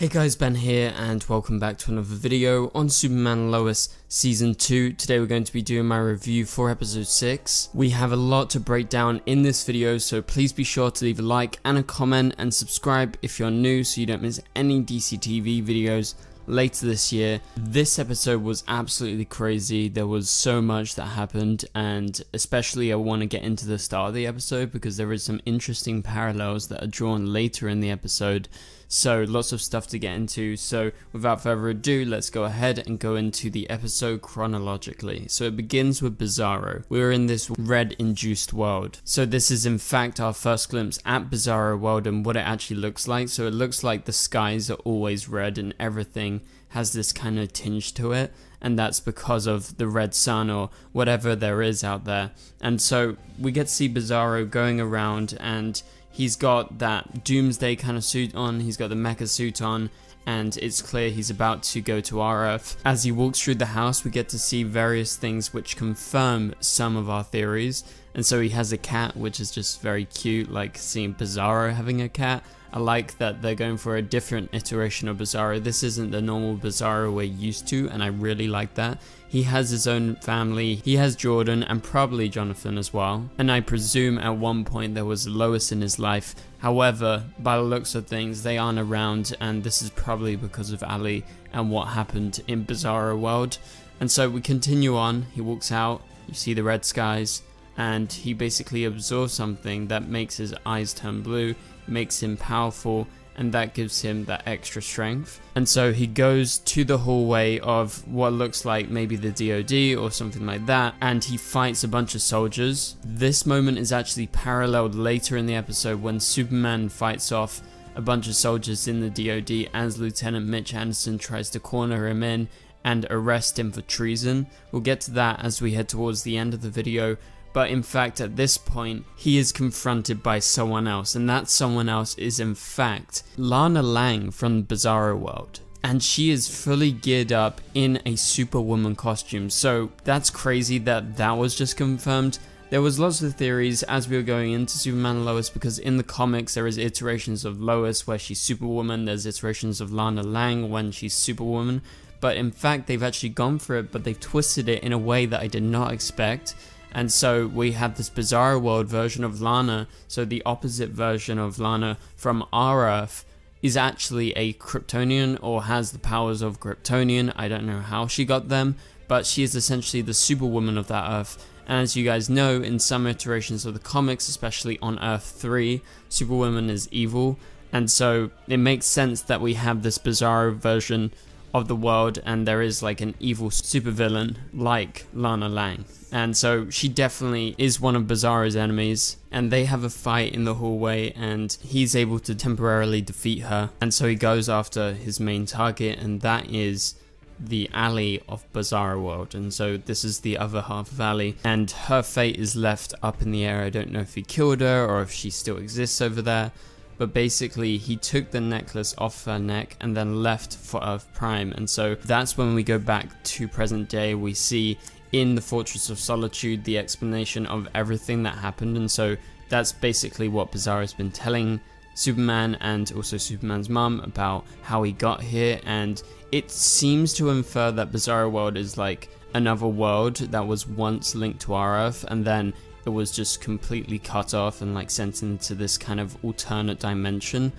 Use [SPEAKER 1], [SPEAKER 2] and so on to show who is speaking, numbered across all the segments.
[SPEAKER 1] Hey guys, Ben here and welcome back to another video on Superman Lois Season 2. Today we're going to be doing my review for Episode 6. We have a lot to break down in this video, so please be sure to leave a like and a comment and subscribe if you're new so you don't miss any DC TV videos later this year. This episode was absolutely crazy. There was so much that happened, and especially I want to get into the start of the episode because there is some interesting parallels that are drawn later in the episode. So, lots of stuff to get into. So, without further ado, let's go ahead and go into the episode chronologically. So, it begins with Bizarro. We're in this red induced world. So, this is in fact our first glimpse at Bizarro World and what it actually looks like. So, it looks like the skies are always red and everything has this kind of tinge to it and that's because of the red sun or whatever there is out there. And so we get to see Bizarro going around and he's got that doomsday kind of suit on, he's got the mecha suit on, and it's clear he's about to go to our Earth. As he walks through the house, we get to see various things which confirm some of our theories. And so he has a cat, which is just very cute, like seeing Bizarro having a cat. I like that they're going for a different iteration of Bizarro. This isn't the normal Bizarro we're used to, and I really like that. He has his own family, he has Jordan, and probably Jonathan as well. And I presume at one point there was Lois in his life. However, by the looks of things, they aren't around, and this is probably because of Ally and what happened in Bizarro World. And so we continue on, he walks out, you see the red skies, and he basically absorbs something that makes his eyes turn blue makes him powerful and that gives him that extra strength. And so he goes to the hallway of what looks like maybe the DoD or something like that, and he fights a bunch of soldiers. This moment is actually paralleled later in the episode when Superman fights off a bunch of soldiers in the DoD as Lieutenant Mitch Anderson tries to corner him in and arrest him for treason. We'll get to that as we head towards the end of the video, but in fact at this point he is confronted by someone else and that someone else is in fact Lana Lang from Bizarro World. And she is fully geared up in a superwoman costume. So that's crazy that that was just confirmed. There was lots of theories as we were going into Superman Lois because in the comics there is iterations of Lois where she's Superwoman, there's iterations of Lana Lang when she's Superwoman, but in fact they've actually gone for it but they've twisted it in a way that I did not expect and so we have this Bizarro World version of Lana, so the opposite version of Lana from our Earth is actually a Kryptonian or has the powers of Kryptonian. I don't know how she got them, but she is essentially the superwoman of that Earth. And as you guys know, in some iterations of the comics, especially on Earth 3, Superwoman is evil. And so it makes sense that we have this Bizarro version of the world and there is like an evil supervillain like Lana Lang. And so she definitely is one of Bizarro's enemies and they have a fight in the hallway and he's able to temporarily defeat her. And so he goes after his main target and that is the Ally of Bizarro World, and so this is the other half of Ally, and her fate is left up in the air. I don't know if he killed her or if she still exists over there, but basically he took the necklace off her neck and then left for Earth Prime. And so that's when we go back to present day. We see in the Fortress of Solitude the explanation of everything that happened. And so that's basically what Bizarro has been telling Superman and also Superman's mum about how he got here. And it seems to infer that Bizarro World is like another world that was once linked to our Earth and then it was just completely cut off and like sent into this kind of alternate dimension.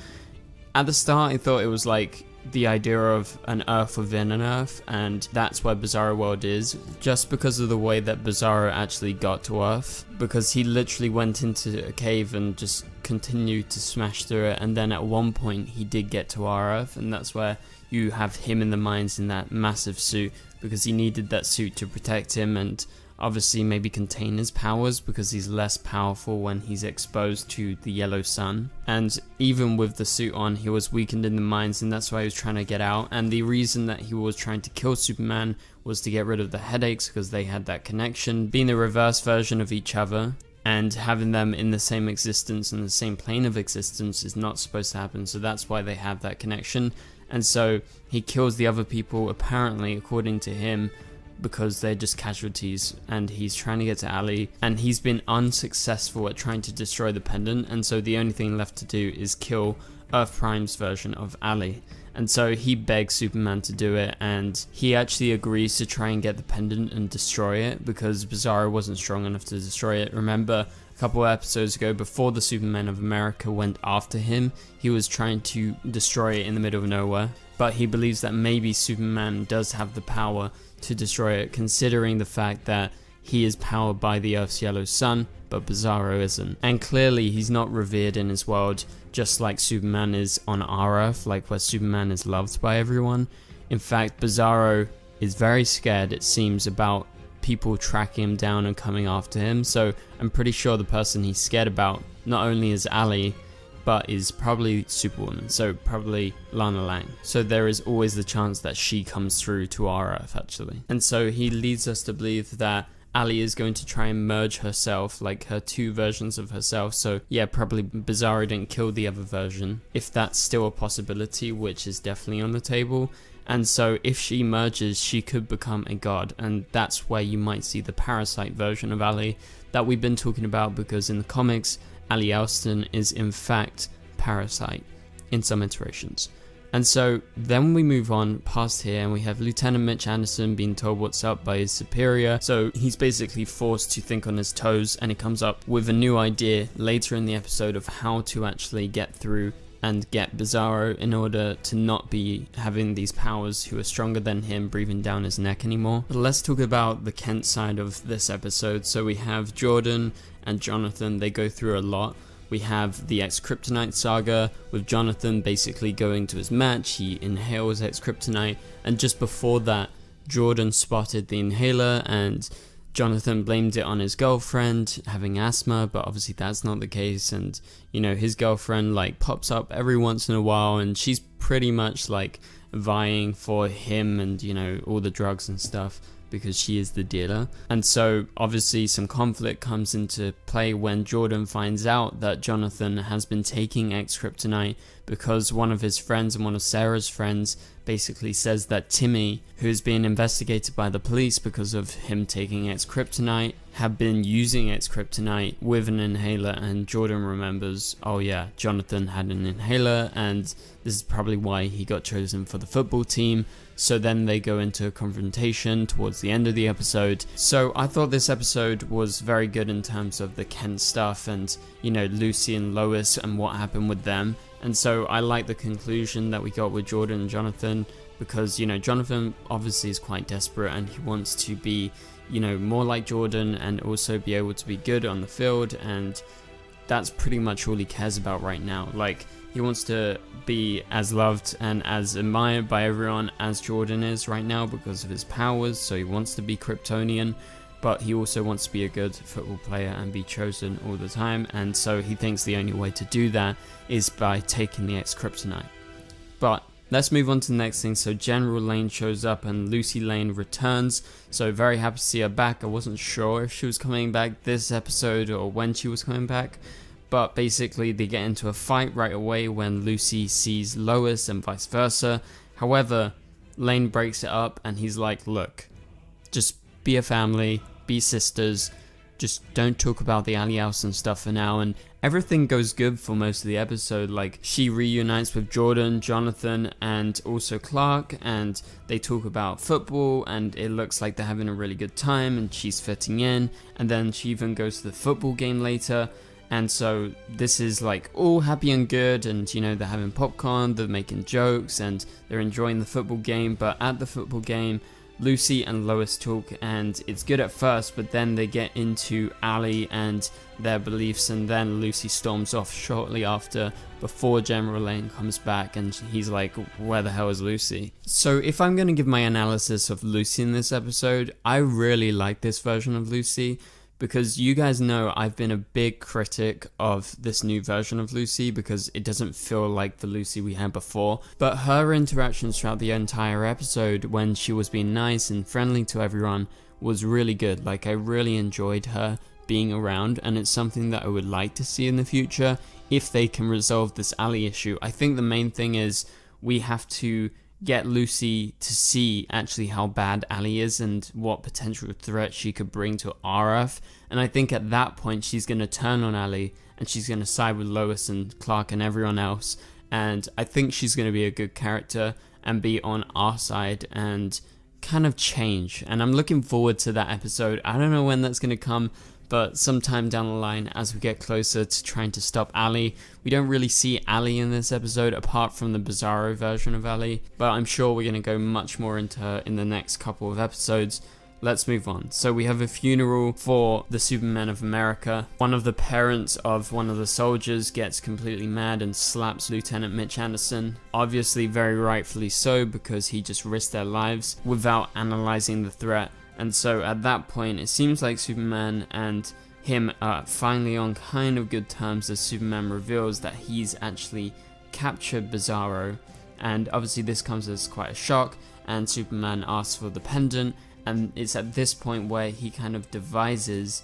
[SPEAKER 1] At the start, I thought it was like the idea of an Earth within an Earth, and that's where Bizarro World is, just because of the way that Bizarro actually got to Earth. Because he literally went into a cave and just continued to smash through it, and then at one point he did get to our Earth, and that's where you have him in the mines in that massive suit, because he needed that suit to protect him and obviously maybe contain his powers because he's less powerful when he's exposed to the yellow sun. And even with the suit on, he was weakened in the mines and that's why he was trying to get out. And the reason that he was trying to kill Superman was to get rid of the headaches because they had that connection, being the reverse version of each other. And having them in the same existence and the same plane of existence is not supposed to happen, so that's why they have that connection. And so he kills the other people, apparently, according to him, because they're just casualties and he's trying to get to Ally and he's been unsuccessful at trying to destroy the pendant and so the only thing left to do is kill Earth Prime's version of Ally. And so he begs Superman to do it, and he actually agrees to try and get the pendant and destroy it because Bizarro wasn't strong enough to destroy it. Remember, couple episodes ago, before the Superman of America went after him, he was trying to destroy it in the middle of nowhere. But he believes that maybe Superman does have the power to destroy it, considering the fact that he is powered by the Earth's yellow sun, but Bizarro isn't. And clearly, he's not revered in his world, just like Superman is on our Earth, like where Superman is loved by everyone. In fact, Bizarro is very scared, it seems, about people tracking him down and coming after him. So I'm pretty sure the person he's scared about not only is Ally, but is probably Superwoman, so probably Lana Lang. So there is always the chance that she comes through to our Earth, actually. And so he leads us to believe that Ally is going to try and merge herself, like her two versions of herself. So yeah, probably Bizarro didn't kill the other version, if that's still a possibility, which is definitely on the table. And so if she merges, she could become a god, and that's where you might see the parasite version of Ally that we've been talking about because in the comics, Ally Allston is in fact Parasite in some iterations. And so then we move on past here and we have Lieutenant Mitch Anderson being told what's up by his superior. So he's basically forced to think on his toes and he comes up with a new idea later in the episode of how to actually get through and get Bizarro in order to not be having these powers who are stronger than him breathing down his neck anymore. But let's talk about the Kent side of this episode. So we have Jordan and Jonathan, they go through a lot. We have the X Kryptonite saga with Jonathan basically going to his match, he inhales X Kryptonite, and just before that, Jordan spotted the inhaler and Jonathan blamed it on his girlfriend having asthma, but obviously that's not the case. And, you know, his girlfriend like pops up every once in a while and she's pretty much like vying for him and, you know, all the drugs and stuff because she is the dealer. And so obviously some conflict comes into play when Jordan finds out that Jonathan has been taking X Kryptonite because one of his friends and one of Sarah's friends basically says that Timmy, who is being investigated by the police because of him taking X Kryptonite, have been using X Kryptonite with an inhaler and Jordan remembers, oh yeah, Jonathan had an inhaler and this is probably why he got chosen for the football team. So then they go into a confrontation towards the end of the episode. So I thought this episode was very good in terms of the Kent stuff and, you know, Lucy and Lois and what happened with them. And so I like the conclusion that we got with Jordan and Jonathan because, you know, Jonathan obviously is quite desperate and he wants to be, you know, more like Jordan and also be able to be good on the field. And that's pretty much all he cares about right now. Like, he wants to be as loved and as admired by everyone as Jordan is right now because of his powers. So he wants to be Kryptonian but he also wants to be a good football player and be chosen all the time, and so he thinks the only way to do that is by taking the X Kryptonite. But let's move on to the next thing. So General Lane shows up and Lucy Lane returns. So very happy to see her back. I wasn't sure if she was coming back this episode or when she was coming back. But basically, they get into a fight right away when Lucy sees Lois and vice versa. However, Lane breaks it up and he's like, Look, just be a family, be sisters. Just don't talk about the Ally and stuff for now. And everything goes good for most of the episode. Like she reunites with Jordan, Jonathan, and also Clark, and they talk about football. And it looks like they're having a really good time, and she's fitting in. And then she even goes to the football game later. And so this is like all happy and good, and you know, they're having popcorn, they're making jokes, and they're enjoying the football game. But at the football game, Lucy and Lois talk, and it's good at first, but then they get into Ally and their beliefs, and then Lucy storms off shortly after before General Lane comes back, and he's like, Where the hell is Lucy? So, if I'm going to give my analysis of Lucy in this episode, I really like this version of Lucy because you guys know I've been a big critic of this new version of Lucy because it doesn't feel like the Lucy we had before. But her interactions throughout the entire episode when she was being nice and friendly to everyone was really good. Like, I really enjoyed her being around, and it's something that I would like to see in the future if they can resolve this Ally issue. I think the main thing is we have to get Lucy to see actually how bad Ally is and what potential threat she could bring to RF. And I think at that point she's going to turn on Ally and she's going to side with Lois and Clark and everyone else and I think she's going to be a good character and be on our side and kind of change. And I'm looking forward to that episode. I don't know when that's going to come, but sometime down the line as we get closer to trying to stop Ally. We don't really see Ally in this episode apart from the Bizarro version of Ally, but I'm sure we're going to go much more into her in the next couple of episodes let's move on. So we have a funeral for the Superman of America. One of the parents of one of the soldiers gets completely mad and slaps Lieutenant Mitch Anderson. Obviously very rightfully so because he just risked their lives without analyzing the threat. And so at that point it seems like Superman and him are finally on kind of good terms as Superman reveals that he's actually captured Bizarro. And obviously this comes as quite a shock and Superman asks for the pendant and it's at this point where he kind of devises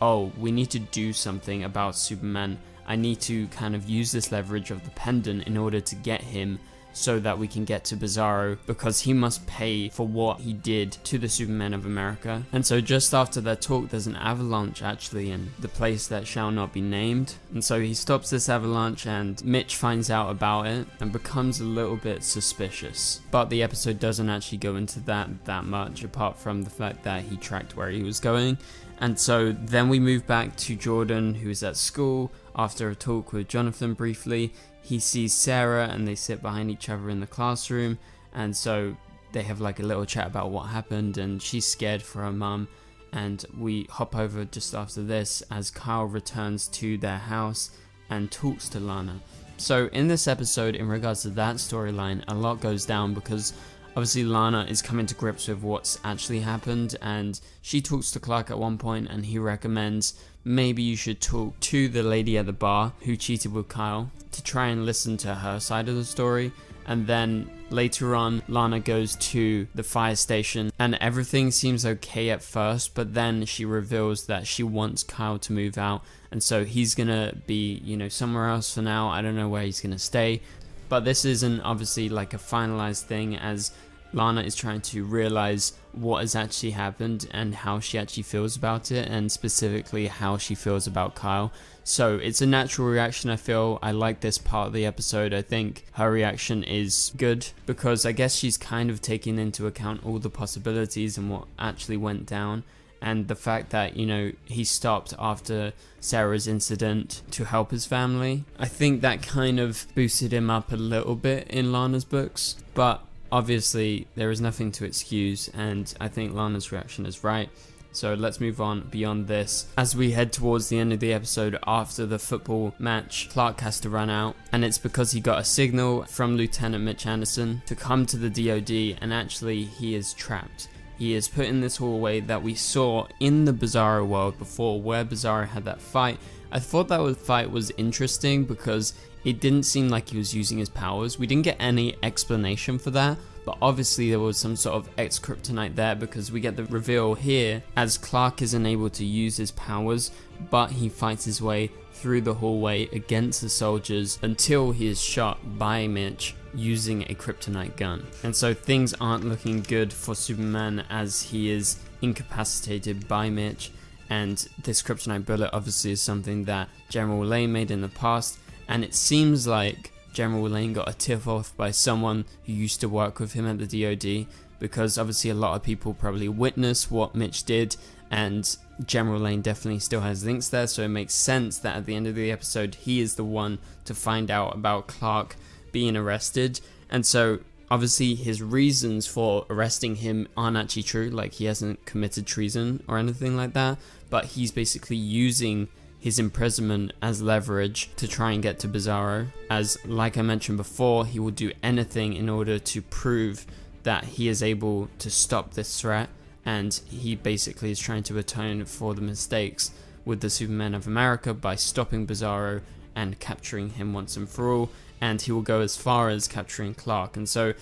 [SPEAKER 1] oh we need to do something about superman. I need to kind of use this leverage of the pendant in order to get him so that we can get to Bizarro because he must pay for what he did to the Superman of America. And so just after their talk, there's an avalanche actually in the place that shall not be named. And so he stops this avalanche and Mitch finds out about it and becomes a little bit suspicious. But the episode doesn't actually go into that that much apart from the fact that he tracked where he was going. And so then we move back to Jordan who's at school after a talk with Jonathan briefly he sees Sarah and they sit behind each other in the classroom and so they have like a little chat about what happened and she's scared for her mum and we hop over just after this as Kyle returns to their house and talks to Lana. So in this episode in regards to that storyline a lot goes down because obviously Lana is coming to grips with what's actually happened and she talks to Clark at one point and he recommends maybe you should talk to the lady at the bar who cheated with Kyle to try and listen to her side of the story. And then later on, Lana goes to the fire station and everything seems okay at first, but then she reveals that she wants Kyle to move out. And so he's gonna be, you know, somewhere else for now. I don't know where he's gonna stay. But this isn't obviously like a finalized thing as Lana is trying to realize what has actually happened and how she actually feels about it, and specifically how she feels about Kyle. So it's a natural reaction, I feel. I like this part of the episode. I think her reaction is good because I guess she's kind of taking into account all the possibilities and what actually went down. And the fact that, you know, he stopped after Sarah's incident to help his family. I think that kind of boosted him up a little bit in Lana's books. But Obviously, there is nothing to excuse, and I think Lana's reaction is right. So let's move on beyond this. As we head towards the end of the episode after the football match, Clark has to run out, and it's because he got a signal from Lieutenant Mitch Anderson to come to the DoD, and actually, he is trapped. He is put in this hallway that we saw in the Bizarro world before, where Bizarro had that fight. I thought that fight was interesting because it didn't seem like he was using his powers. We didn't get any explanation for that, but obviously there was some sort of X kryptonite there because we get the reveal here as Clark isn't able to use his powers, but he fights his way through the hallway against the soldiers until he is shot by Mitch using a kryptonite gun. And so things aren't looking good for Superman as he is incapacitated by Mitch and this kryptonite bullet obviously is something that General Lane made in the past and it seems like General Lane got a tip off by someone who used to work with him at the DoD because obviously a lot of people probably witnessed what Mitch did and General Lane definitely still has links there so it makes sense that at the end of the episode he is the one to find out about Clark being arrested. And so obviously his reasons for arresting him aren't actually true like he hasn't committed treason or anything like that but he's basically using his imprisonment as leverage to try and get to Bizarro, as like I mentioned before, he will do anything in order to prove that he is able to stop this threat, and he basically is trying to atone for the mistakes with the Superman of America by stopping Bizarro and capturing him once and for all, and he will go as far as capturing Clark, and so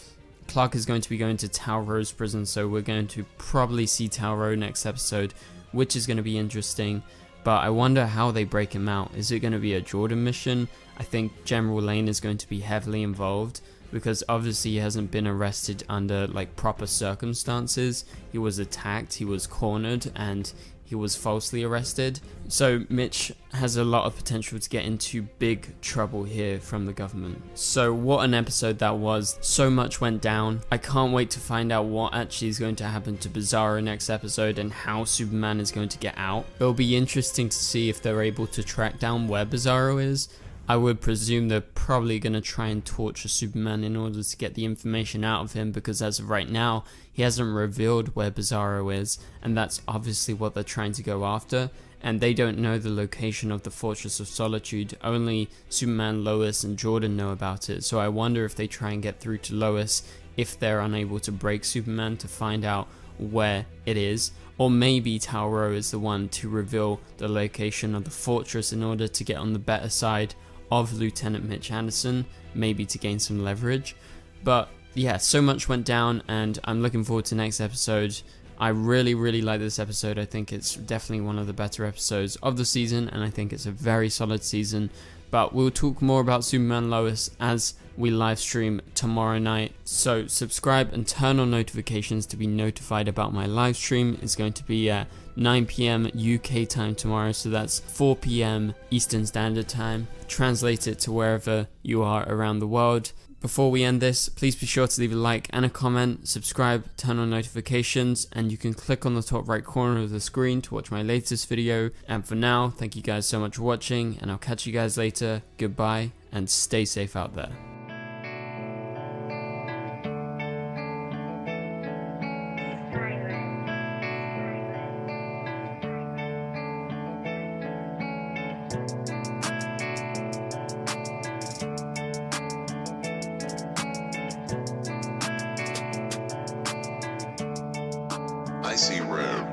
[SPEAKER 1] Clark is going to be going to Tal Rho's prison, so we're going to probably see Tal Rho next episode, which is going to be interesting but I wonder how they break him out. Is it going to be a Jordan mission? I think General Lane is going to be heavily involved because obviously he hasn't been arrested under like proper circumstances. He was attacked, he was cornered, and he was falsely arrested. So Mitch has a lot of potential to get into big trouble here from the government. So what an episode that was. So much went down. I can't wait to find out what actually is going to happen to Bizarro next episode and how Superman is going to get out. It'll be interesting to see if they're able to track down where Bizarro is I would presume they're probably going to try and torture Superman in order to get the information out of him because as of right now, he hasn't revealed where Bizarro is, and that's obviously what they're trying to go after. And they don't know the location of the Fortress of Solitude, only Superman, Lois, and Jordan know about it. So I wonder if they try and get through to Lois if they're unable to break Superman to find out where it is. Or maybe Tal-Rho is the one to reveal the location of the fortress in order to get on the better side of Lieutenant Mitch Anderson, maybe to gain some leverage. But yeah, so much went down, and I'm looking forward to next episode. I really, really like this episode. I think it's definitely one of the better episodes of the season, and I think it's a very solid season. But we'll talk more about Superman Lois as we live stream tomorrow night. So subscribe and turn on notifications to be notified about my live stream. It's going to be at 9 p.m. UK time tomorrow, so that's 4 p.m. Eastern Standard Time. Translate it to wherever you are around the world. Before we end this, please be sure to leave a like and a comment, subscribe, turn on notifications, and you can click on the top right corner of the screen to watch my latest video. And for now, thank you guys so much for watching, and I'll catch you guys later. Goodbye, and stay safe out there.
[SPEAKER 2] I see red.